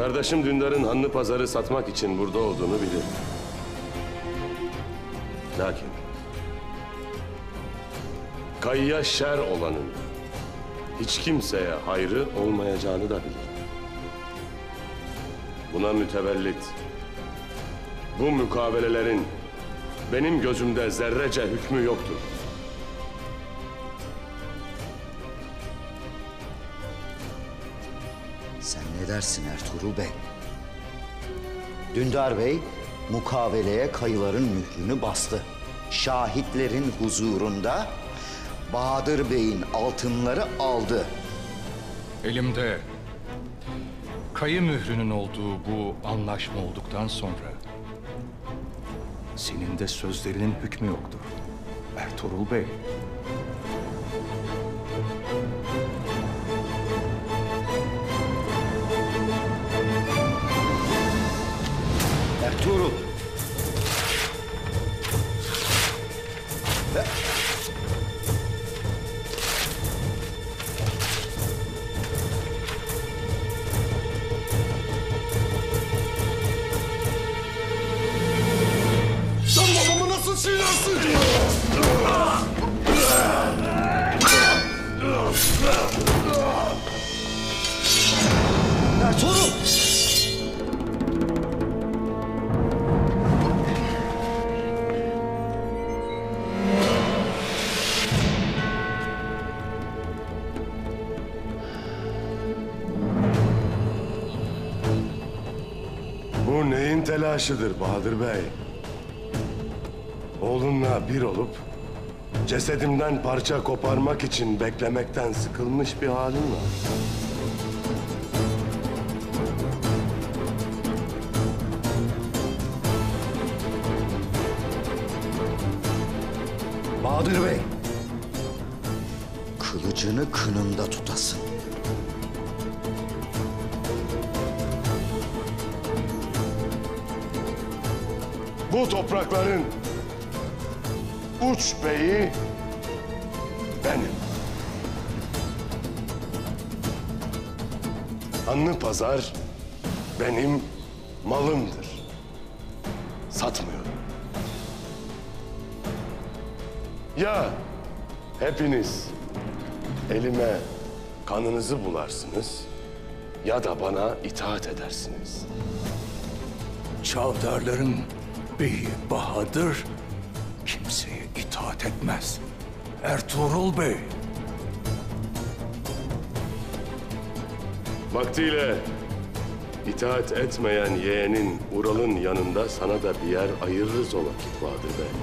Kardeşim Dündar'ın Hanlı Pazarı satmak için burada olduğunu bilir. Lakin kayıya şer olanın hiç kimseye hayrı olmayacağını da bilir. Buna mütevellit bu mukabelelerin benim gözümde zerrece hükmü yoktur. Sen ne dersin Ertuğrul Bey? Dündar Bey mukaveleye kayıların mührünü bastı. Şahitlerin huzurunda Bahadır Bey'in altınları aldı. Elimde kayı mührünün olduğu bu anlaşma olduktan sonra senin de sözlerinin hükmü yoktur. Ertuğrul Bey. Ertuğrul! Bu neyin telaşıdır Bahadır Bey? Oğlunla bir olup cesedimden parça koparmak için beklemekten sıkılmış bir halin var. Bahadır Bey. Kılıcını kınında tutasın. Bu toprakların uç beyi benim. Hanlı pazar benim malımdır. Satmıyorum. Ya hepiniz elime kanınızı bularsınız ya da bana itaat edersiniz. Çavdarların beyi Bahadır kimseye itaat etmez. Ertuğrul Bey. Vaktiyle itaat etmeyen yeğenin Ural'ın yanında sana da bir yer ayırırız o vakit Bahadır Bey.